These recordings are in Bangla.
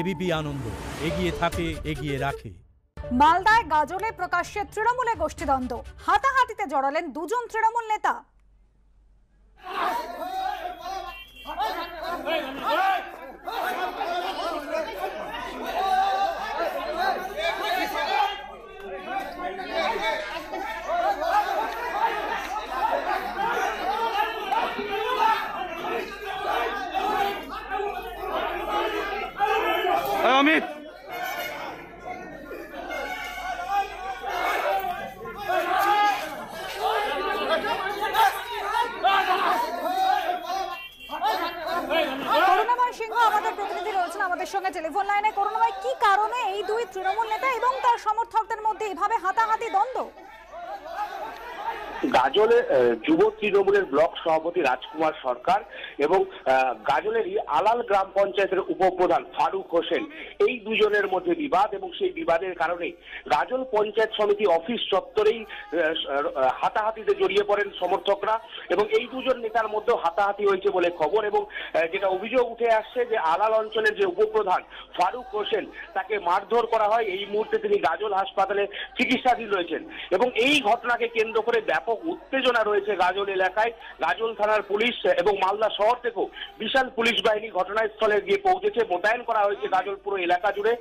এবিপি আনন্দ, এগিয়ে থাকে, এগিয়ে রাখে। মালদায় গাজলে প্রকাশ্যে তৃণমূলে গোষ্ঠীদ্বন্দ্ব। হাতাহাতিতে জড়ালেন দুজন তৃণমূল নেতা। অমিত করুণাময় সিংহ আমাদের প্রতিনিধি রয়েছেন আমাদের সঙ্গে টেলিফোন লাইনে। করুণাময় কি কারণে এই দুই তৃণমূল নেতা এবং তার সমর্থকদের মধ্যে এভাবে হাতাহাতি দ্বন্দ্ব? গাজলে যুব তৃণমূলের ব্লক সভাপতি রাজকুমার সরকার এবং গাজলেরই আলাল গ্রাম পঞ্চায়েতের উপপ্রধান ফারুক হোসেন। এই দুজনের মধ্যে বিবাদ এবং সেই বিবাদের কারণে গাজল পঞ্চায়েত সমিতি অফিস চত্বরেই হাতাহাতিতে জড়িয়ে পড়েন সমর্থকরা এবং এই দুজন নেতার মধ্যেও হাতাহাতি হয়েছে বলে খবর এবং যেটা অভিযোগ উঠে আসছে যে আলাল অঞ্চলের যে উপপ্রধান ফারুক হোসেন, তাকে মারধর করা হয়। এই মুহূর্তে তিনি গাজল হাসপাতালে চিকিৎসাধীন রয়েছেন এবং এই ঘটনাকে কেন্দ্র করে ব্যাপক উত্তেজনা রয়েছে গাজল এলাকায়। গাজল থানার পুলিশ এবং মালদা শহর থেকেও বিশাল পুলিশ বাহিনী ঘটনাস্থলে গিয়ে পৌঁছেছে, মোতায়েন করা হয়েছে গাজল পুরো এলাকা জুড়ে।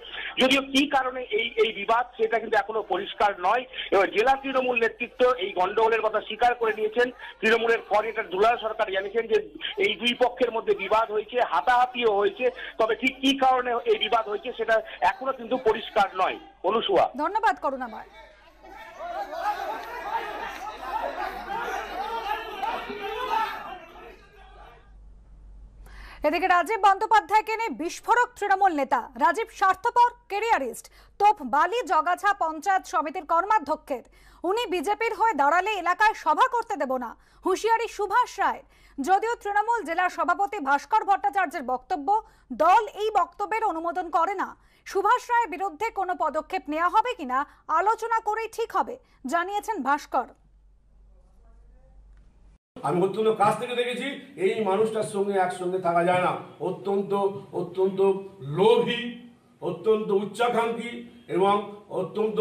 যদিও কি কারণে এই এই বিবাদ, সেটা কিন্তু এখনও পরিষ্কার নয়। এবার জেলা তৃণমূল নেতৃত্ব এই গন্ডগোলের কথা স্বীকার করে নিয়েছেন। তৃণমূলের কোঅর্ডিনেটর দুলাল সরকার জানিয়েছেন যে, এই দুই পক্ষের মধ্যে বিবাদ হয়েছে, হাতাহাতিও হয়েছে। তবে ঠিক কি কারণে এই বিবাদ হয়েছে, সেটা এখনও কিন্তু পরিষ্কার নয়। অনুসুয়া। ধন্যবাদ, করুণাময়। এদিকে রাজীব বন্দ্যোপাধ্যায়কে নিয়ে বিস্ফোরক তৃণমূল নেতা রাজীব স্বার্থপর কেরিয়ারিস্ট তোপ বালি জগাছা পঞ্চায়েত সমিতির কর্মাধ্যক্ষের। উনি বিজেপির হয়ে দাঁড়ালে এলাকায় সভা করতে দেব না, হুঁশিয়ারি সুভাষ রায়। যদিও তৃণমূল জেলার সভাপতি ভাস্কর ভট্টাচার্যের বক্তব্য, দল এই বক্তব্যের অনুমোদন করে না। সুভাষ রায়ের বিরুদ্ধে কোনো পদক্ষেপ নেওয়া হবে কিনা, আলোচনা করেই ঠিক হবে, জানিয়েছেন ভাস্কর। আমি অত্যন্ত কাছ থেকে দেখেছি, এই মানুষটার সঙ্গে একসঙ্গে থাকা যায় না। অত্যন্ত অত্যন্ত লোভী, অত্যন্ত উচ্চাকাঙ্ক্ষী এবং অত্যন্ত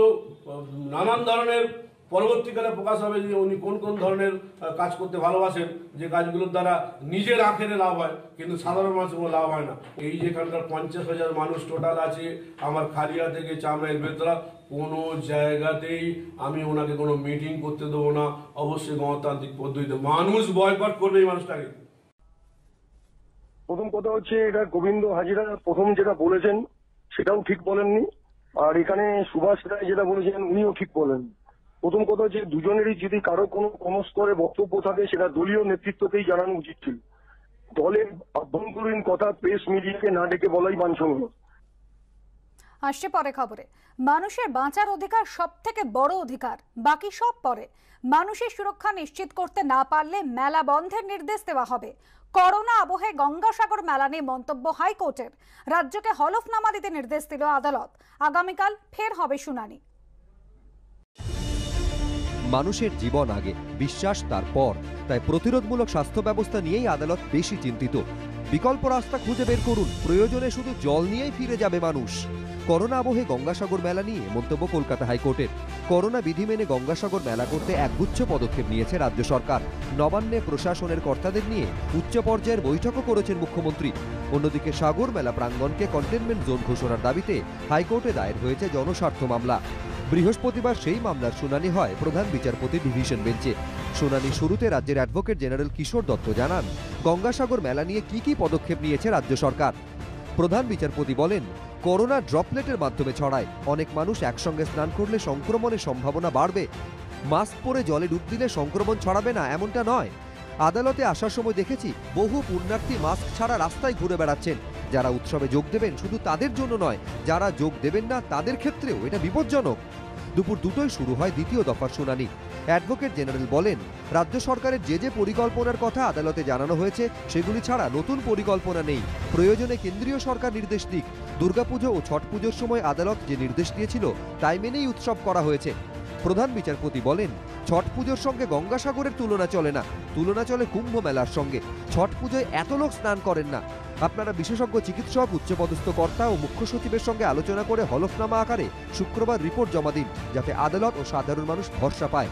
নানান ধরনের পরবর্তীকালে প্রকাশ হবে যে উনি কোন কোন ধরনের কাজ করতে ভালোবাসেন, যে কাজগুলোর দ্বারা নিজের আখেরে লাভ হয়, কিন্তু সাধারণ মানুষের কোনো লাভ হয় না। এই যে এখানকার পঞ্চাশ হাজার মানুষ টোটাল আছে, আমার খালিয়া থেকে চামড়াইল বেতরা কোনো জায়গাতেই আমি ওনাকে কোনো মিটিং করতে দেবো না। অবশ্যই গণতান্ত্রিক পদ্ধতিতে মানুষ বয়কট করবে এই মানুষটাকে। প্রথম কথা হচ্ছে এটা গোবিন্দ হাজিরা প্রথম যেটা বলেছেন, সেটাও ঠিক বলেননি। আর এখানে সুভাষ রায় যেটা বলেছেন, উনিও ঠিক বলেন প্রথম কথা যে দুজনেরই যদি কারও কোনো কোনো স্তরে বক্তব্য থাকে, সেটা দলীয় নেতৃত্বকেই জানানো উচিত ছিল। দলের আভ্যন্তরীণ কথা প্রেস মিডিয়াকে না ডেকে বলাই বাঞ্ছনীয় আসছে পরে খবরে। মানুষের বাঁচার অধিকার সব থেকে বড় অধিকার, বাকি সব পরে। মানুষের সুরক্ষা নিশ্চিত করতে না পারলে মেলা বন্ধের নির্দেশ দেওয়া হবে। করোনা আবহে গঙ্গাসাগর মেলা নিয়ে মন্তব্য হাইকোর্টের। রাজ্যকে হলফনামা দিতে নির্দেশ দিল আদালত। আগামীকাল ফের হবে শুনানি। মানুষের জীবন আগে, বিশ্বাস তারপর। তাই প্রতিরোধমূলক স্বাস্থ্য ব্যবস্থা নিয়েই আদালত বেশি চিন্তিত। বিকল্প রাস্তা খুঁজে বের করুন। প্রয়োজনে শুধু জল নিয়েই ফিরে যাবে মানুষ। করোনা আবহে গঙ্গাসাগর মেলা নিয়ে মন্তব্য কলকাতা হাইকোর্টের। করোনা বিধি মেনে গঙ্গাসাগর মেলা করতে একগুচ্ছ পদক্ষেপ নিয়েছে রাজ্য সরকার। নবান্নে প্রশাসনের কর্তাদের নিয়ে উচ্চ পর্যায়ের বৈঠকও করেছেন মুখ্যমন্ত্রী। অন্যদিকে সাগর মেলা প্রাঙ্গণকে কন্টেনমেন্ট জোন ঘোষণার দাবিতে হাইকোর্টে দায়ের হয়েছে জনস্বার্থ মামলা। বৃহস্পতিবার সেই মামলার শুনানি হয় প্রধান বিচারপতি ডিভিশন বেঞ্চে। শুনানি শুরুতে রাজ্যের অ্যাডভোকেট জেনারেল কিশোর দত্ত জানান, গঙ্গাসাগর মেলা নিয়ে কি কি পদক্ষেপ নিয়েছে রাজ্য সরকার। প্রধান বিচারপতি বলেন, করোনা ড্রপলেটের মাধ্যমে ছড়ায়, অনেক মানুষ একসঙ্গে স্নান করলে সংক্রমণের সম্ভাবনা বাড়বে। মাস্ক পরে জলে ডুব দিলে সংক্রমণ ছড়াবে না, এমনটা নয়। আদালতে আসার সময় দেখেছি, বহু পুণ্যার্থী মাস্ক ছাড়া রাস্তায় ঘুরে বেড়াচ্ছেন। যারা উৎসবে যোগ দেবেন শুধু তাদের জন্য নয়, যারা যোগ দেবেন না তাদের ক্ষেত্রেও এটা বিপজ্জনক। দুপুর দুটোই শুরু হয় দ্বিতীয় দফার শুনানি। অ্যাডভোকেট জেনারেল বলেন, রাজ্য সরকারের যে যে পরিকল্পনার কথা আদালতে জানানো হয়েছে, সেগুলি ছাড়া নতুন পরিকল্পনা নেই। প্রয়োজনে কেন্দ্রীয় সরকার নির্দেশ দিক। দুর্গাপুজো ও ছট পুজোর সময় আদালত যে নির্দেশ দিয়েছিল, তাই মেনেই উৎসব করা হয়েছে। প্রধান বিচারপতি বলেন, ছট পুজোর সঙ্গে গঙ্গাসাগরের তুলনা চলে না। তুলনা চলে কুম্ভ মেলার সঙ্গে। ছট পুজোয় এত লোক স্নান করেন না। আপনারা বিশেষজ্ঞ চিকিৎসক, উচ্চপদস্থ কর্তা ও মুখ্য সচিবের সঙ্গে আলোচনা করে হলফনামা আকারে শুক্রবার রিপোর্ট জমা দিন, যাতে আদালত ও সাধারণ মানুষ ভরসা পায়।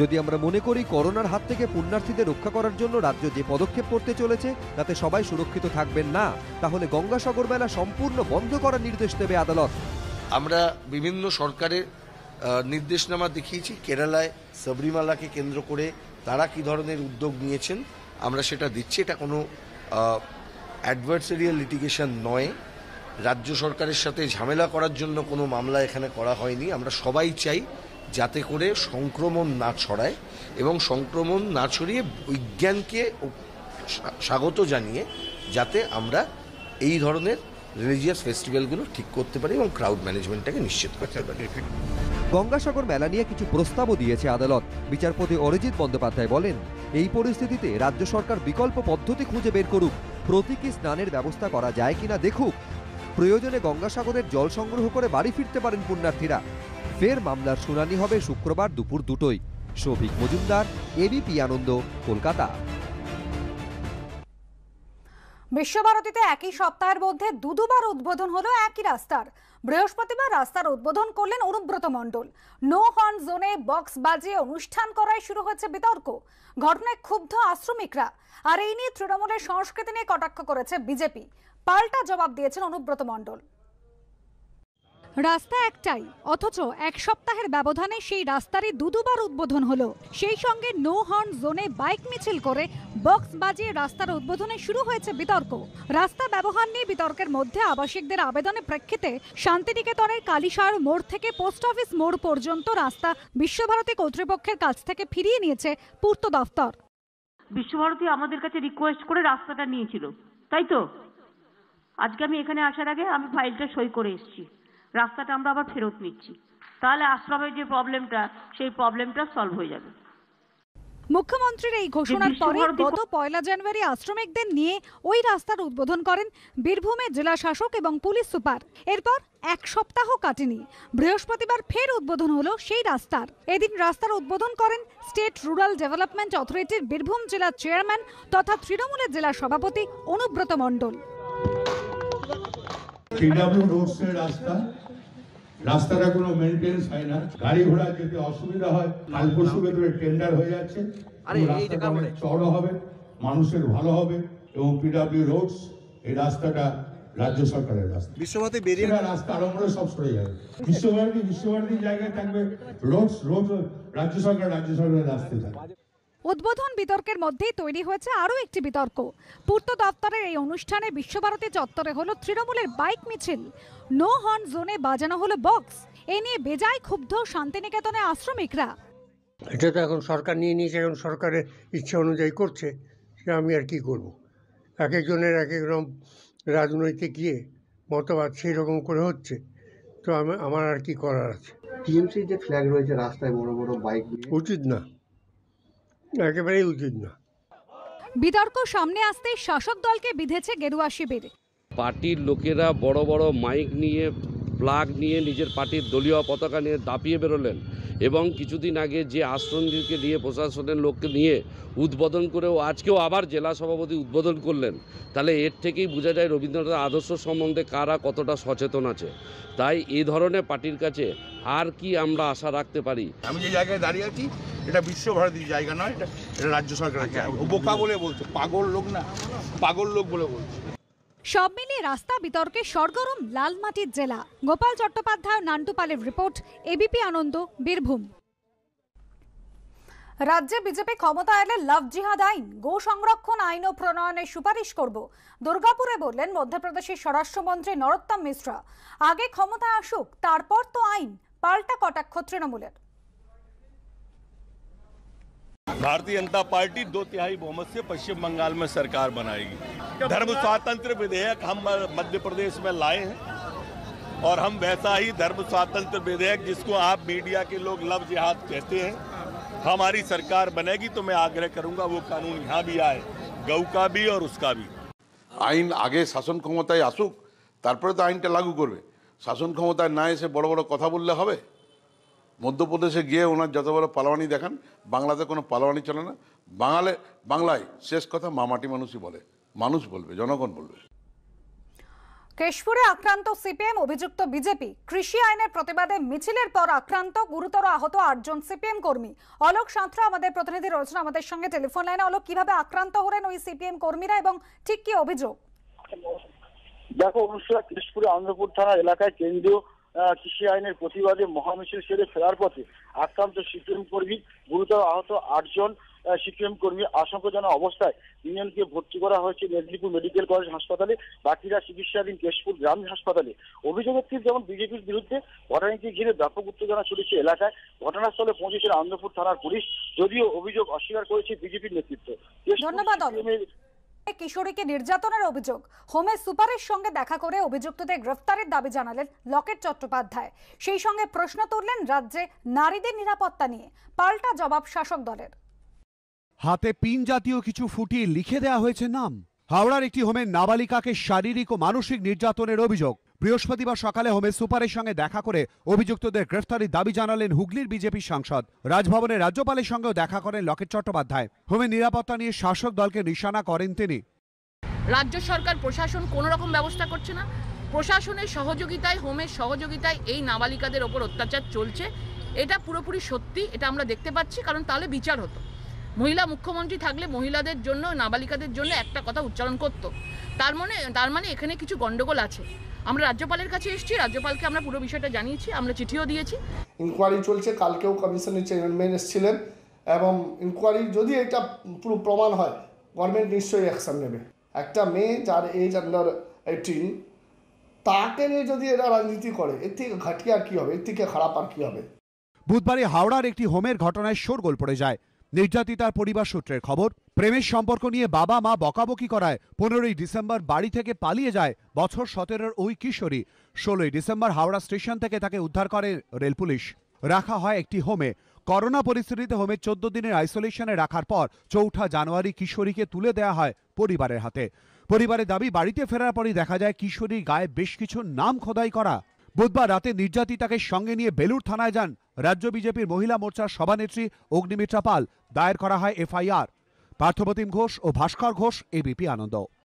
যদি আমরা মনে করি করোনার হাত থেকে পুণ্যার্থীদের রক্ষা করার জন্য রাজ্য যে পদক্ষেপ করতে চলেছে, তাতে সবাই সুরক্ষিত থাকবেন না, তাহলে গঙ্গাসাগর মেলা সম্পূর্ণ বন্ধ করার নির্দেশ দেবে আদালত। আমরা বিভিন্ন সরকারের নির্দেশনামা দেখিয়েছি, কেরালায় সাবরিমালাকে কেন্দ্র করে তারা কি ধরনের উদ্যোগ নিয়েছেন, আমরা সেটা দিচ্ছি, এটা কোনো অ্যাডভার্সারিয়াল লিটিগেশন নয়। রাজ্য সরকারের সাথে ঝামেলা করার জন্য কোনো মামলা এখানে করা হয়নি। আমরা সবাই চাই যাতে করে সংক্রমণ না ছড়ায় এবং সংক্রমণ না ছড়িয়ে বিজ্ঞানকে স্বাগত জানিয়ে যাতে আমরা এই ধরনের রিলিজিয়াস ফেস্টিভ্যালগুলো ঠিক করতে পারি এবং ক্রাউড ম্যানেজমেন্টটাকে নিশ্চিত করতে পারি। গঙ্গাসাগর মেলা নিয়ে কিছু প্রস্তাবও দিয়েছে আদালত। বিচারপতি অরিজিৎ বন্দ্যোপাধ্যায় বলেন এই পরিস্থিতিতে রাজ্য সরকার বিকল্প পদ্ধতি খুঁজে বের করুক। প্রতীকী স্নানের ব্যবস্থা করা যায় কিনা দেখুক। প্রয়োজনে গঙ্গাসাগরের জল সংগ্রহ করে বাড়ি ফিরতে পারেন পুণ্যার্থীরা। ফের মামলার শুনানি হবে শুক্রবার দুপুর দুটোই শৌভিক মজুমদার এবিপি আনন্দ, কলকাতা। বিশ্বভারতীতে একই সপ্তাহের মধ্যে দুদুবার উদ্বোধন হলো একই রাস্তার। বৃহস্পতিবার রাস্তার উদ্বোধন করলেন অনুব্রত মণ্ডল। নো হর্ন জোনে বক্স বাজিয়ে অনুষ্ঠান করায় শুরু হয়েছে বিতর্ক। ঘটনায় ক্ষুব্ধ আশ্রমিকরা। আর এই নিয়ে তৃণমূলের সংস্কৃতি নিয়ে কটাক্ষ করেছে বিজেপি। পাল্টা জবাব দিয়েছেন অনুব্রত মণ্ডল। রাস্তা একটাই, অথচ এক সপ্তাহের ব্যবধানে সেই রাস্তারই দু দুবার উদ্বোধন হলো। সেই সঙ্গে নো হর্ন জোনে বাইক মিছিল করে বক্স বাজিয়ে রাস্তার উদ্বোধনে শুরু হয়েছে বিতর্ক। রাস্তা ব্যবহার নিয়ে বিতর্কের মধ্যে আবাসিকদের আবেদনের প্রেক্ষিতে শান্তিনিকেতনের কালীসার মোড় থেকে পোস্ট অফিস মোড় পর্যন্ত রাস্তা বিশ্বভারতী কর্তৃপক্ষের কাছ থেকে ফিরিয়ে নিয়েছে পূর্ত দফতর। বিশ্বভারতী আমাদের কাছে রিকোয়েস্ট করে রাস্তাটা নিয়েছিল, তাই তো? আজকে আমি এখানে আসার আগে আমি ফাইলটা সই করে এসেছি। রাস্তাটা আমরা আবার ফেরত নিচ্ছি। তাহলে আশ্রমের যে প্রবলেমটা সেই প্রবলেমটা সলভ হয়ে যাবে। মুখ্যমন্ত্রীর এই ঘোষণার পরে গত পয়লা জানুয়ারি আশ্রমিকদের নিয়ে ওই রাস্তার উদ্বোধন করেন বীরভূমের জেলা শাসক এবং পুলিশ সুপার। এরপর এক সপ্তাহ কাটেনি। বৃহস্পতিবার ফের উদ্বোধন হলো সেই রাস্তার। এদিন রাস্তার উদ্বোধন করেন স্টেট রুরাল ডেভেলপমেন্ট অথরিটির বীরভূম জেলার চেয়ারম্যান তথা তৃণমূলের জেলা সভাপতি অনুব্রত মণ্ডল। টিডাব্লিউ রোডসের রাস্তা। রাস্তাটা কোনো মেনটেন্স হয় না। গাড়ি ঘোড়া যেতে অসুবিধা হয় কাল পরশু ভেতরে টেন্ডার হয়ে যাচ্ছে। রাস্তাটা অনেক চড়া হবে মানুষের ভালো হবে এবং পিডাব্লিউ রোডস এই রাস্তাটা রাজ্য সরকারের রাস্তা। বিশ্বভারতী বেরিয়ে রাস্তা আরম্ভ সব সরে যাবে। বিশ্বভারতী বিশ্বভারতীর জায়গায় থাকবে রোডস রোড রাজ্য সরকার রাজ্য সরকারের রাস্তায় থাকবে। উদ্বোধন বিতর্কের মধ্যেই তৈরি হয়েছে আরও একটি বিতর্ক। পূর্ত দপ্তরের এই অনুষ্ঠানে বিশ্বভারতী চত্বরে হলো তৃণমূলের বাইক মিছিল। নো হর্ন জোনে বাজানো হলো বক্স। এ নিয়ে বেজায় ক্ষুব্ধ শান্তিনিকেতনে আশ্রমিকরা। এটা তো এখন সরকার নিয়ে নিয়েছে এখন সরকারের ইচ্ছা অনুযায়ী করছে। সে আমি আর কি করব? এক একজনের এক এক রকম রাজনৈতিক ইয়ে মতবাদ সেই রকম করে হচ্ছে। তো আমি আমার আর কি করার আছে? টিএমসি যে ফ্ল্যাগ রয়েছে রাস্তায় বড় বড় বাইক উচিত না। একেবারেই উচিত না। বিতর্ক সামনে আসতেই শাসক দলকে বিঁধেছে গেরুয়া শিবির। পার্টির লোকেরা বড় বড় মাইক নিয়ে প্লাগ নিয়ে নিজের পার্টির দলীয় পতাকা নিয়ে দাপিয়ে বেরোলেন। এবং কিছুদিন আগে যে আশ্রমটিকে নিয়ে প্রশাসনের লোককে নিয়ে উদ্বোধন করেও আজকেও আবার জেলা সভাপতি উদ্বোধন করলেন তাহলে এর থেকেই বোঝা যায় রবীন্দ্রনাথের আদর্শ সম্বন্ধে কারা কতটা সচেতন আছে। তাই এই ধরনের পার্টির কাছে আর কি আমরা আশা রাখতে পারি? আমি যে জায়গায় দাঁড়িয়ে আছি এটা বিশ্বভারতীর জায়গা নয় এটা এটা রাজ্য সরকারের জায়গা। বোকা বলে বলছে পাগল লোক না পাগল লোক বলে বলছে। সব মিলিয়ে রাস্তা বিতর্কে সরগরম লালমাটির জেলা। গোপাল চট্টোপাধ্যায় নান্টু পালের রিপোর্ট এবিপি আনন্দ, বীরভূম। রাজ্যে বিজেপি ক্ষমতা এলে লাভ জিহাদ আইন, গো সংরক্ষণ আইন ও প্রণয়নের সুপারিশ করব। দুর্গাপুরে বললেন মধ্যপ্রদেশের স্বরাষ্ট্রমন্ত্রী নরোত্তম মিশ্রা, আগে ক্ষমতা আসুক, তারপর তো আইন, পাল্টা কটাক্ষ তৃণমূলের। भारतीय जनता पार्टी दो तिहाई बहुमत से पश्चिम बंगाल में सरकार बनाएगी धर्म स्वातंत्र विधेयक हम मध्य प्रदेश में लाए हैं और हम वैसा ही धर्म स्वातंत्र विधेयक जिसको आप मीडिया के लोग लव जिहाद कहते हैं हमारी सरकार बनेगी तो मैं आग्रह करूंगा वो कानून यहाँ भी आए गऊ का भी और उसका भी আইন আগে শাসন ক্ষমতায় আসুক তারপরে তো আইনটা লাগু করবে শাসন ক্ষমতায় না এসে বড় বড় কথা বললে হবে মধ্যপ্রদেশে গিয়ে ওনার যত বড় পালোয়ানি দেখান বাংলাতে কোনো পালোয়ানি চলে না। বাঙালে বাংলায় শেষ কথা মামাটি মানুষই বলে। মানুষ বলবে জনগণ বলবে। কেশপুরে আক্রান্ত সিপিএম অভিযুক্ত বিজেপি। কৃষি আইনের প্রতিবাদে মিছিলের পর আক্রান্ত গুরুতর আহত আটজন সিপিএম কর্মী। অলোক সাঁতরা আমাদের প্রতিনিধি রয়েছেন আমাদের সঙ্গে। টেলিফোন লাইনে অলোক কীভাবে আক্রান্ত হলেন ওই সিপিএম কর্মীরা এবং ঠিক কি অভিযোগ? দেখো অনুষ্ঠিত কেশপুরে আনন্দপুর থানা এলাকায় কেন্দ্রীয় কৃষি আইনের প্রতিবাদে মহামিছিল সেরে ফেরার পথে আক্রান্ত সিপিএম কর্মী গুরুতর আহত আটজন সিপিএম কর্মী আশঙ্কাজনক অবস্থায় তিনজনকে ভর্তি করা হয়েছে মেদিনীপুর মেডিকেল কলেজ হাসপাতালে। বাকিরা চিকিৎসাধীন কেশপুর গ্রামীণ হাসপাতালে। অভিযোগের তীর যেমন বিজেপির বিরুদ্ধে ঘটনাকে ঘিরে ব্যাপক উত্তেজনা চলেছে এলাকায়। ঘটনাস্থলে পৌঁছেছেন আনন্দপুর থানার পুলিশ। যদিও অভিযোগ অস্বীকার করেছে বিজেপির নেতৃত্ব। ধন্যবাদ, কিশোরীকে নির্যাতনের অভিযোগ। হোমে সুপারের সঙ্গে দেখা করে অভিযুক্তদের গ্রেফতারের দাবি জানালেন লকেট চট্টোপাধ্যায়। সেই সঙ্গে প্রশ্ন তুললেন রাজ্যে নারীদের নিরাপত্তা নিয়ে। পাল্টা জবাব শাসক দলের। হাতে পিন জাতীয় কিছু ফুটিয়ে লিখে দেওয়া হয়েছে নাম। হাওড়ার একটি হোমের নাবালিকাকে শারীরিক ও মানসিক নির্যাতনের অভিযোগ। বৃহস্পতিবার সকালে হোমের সুপারের সঙ্গে দেখা করে অভিযুক্তদের গ্রেফতারির দাবি জানালেন হুগলির বিজেপি সাংসদ। রাজভবনে রাজ্যপালের সঙ্গেও দেখা করেন লকেট চট্টোপাধ্যায়। হোমের নিরাপত্তা নিয়ে শাসক দলকে নিশানা করেন তিনি। রাজ্য সরকার, প্রশাসন কোনো রকম ব্যবস্থা করছে না। প্রশাসনের সহযোগিতায়, হোমের সহযোগিতায় এই নাবালিকাদের ওপর অত্যাচার চলছে। এটা পুরোপুরি সত্যি, এটা আমরা দেখতে পাচ্ছি, কারণ তাহলে বিচার হতো। মহিলা মুখ্যমন্ত্রী থাকলে মহিলাদের জন্য, নাবালিকাদের জন্য একটা কথা উচ্চারণ করত। তার মানে তার মানে এখানে কিছু গন্ডগোল আছে। আমরা রাজ্যপালের কাছে এসেছি রাজ্যপালকে আমরা পুরো বিষয়টা জানিয়েছি আমরা চিঠিও দিয়েছি। ইনকোয়ারি চলছে কালকেও কমিশনের চেয়ারম্যান এসেছিলেন এবং ইনকোয়ারি যদি এটা পুরো প্রমাণ হয় গভর্নমেন্ট নিশ্চয়ই অ্যাকশন নেবে। একটা মেয়ে যার এজ আন্ডার এইটিন তাকে নিয়ে যদি এরা রাজনীতি করে এর থেকে ঘাটিয়া আর কী হবে? এর থেকে খারাপ আর কী হবে? বুধবারে হাওড়ার একটি হোমের ঘটনায় শোরগোল পড়ে যায়। নির্যাতিতার পরিবার সূত্রের খবর, প্রেমের সম্পর্ক নিয়ে বাবা মা বকাবকি করায় পনেরোই ডিসেম্বর বাড়ি থেকে পালিয়ে যায় বছর সতেরোর ওই কিশোরী। ষোলোই ডিসেম্বর হাওড়া স্টেশন থেকে তাকে উদ্ধার করে রেল পুলিশ। রাখা হয় একটি হোমে। করোনা পরিস্থিতিতে হোমে চোদ্দ দিনের আইসোলেশনে রাখার পর চৌঠা জানুয়ারি কিশোরীকে তুলে দেওয়া হয় পরিবারের হাতে। পরিবারের দাবি, বাড়িতে ফেরার পরই দেখা যায় কিশোরীর গায়ে বেশ কিছু নাম খোদাই করা বুধবার রাতে নির্যাতিতাকে সঙ্গে নিয়ে বেলুর থানায় যান রাজ্য বিজেপির মহিলা মোর্চার সভানেত্রী অগ্নিমিত্রা পাল। দায়ের করা হয় এফআইআর। পার্থপ্রতিম ঘোষ ও ভাস্কর ঘোষ এবিপি আনন্দ।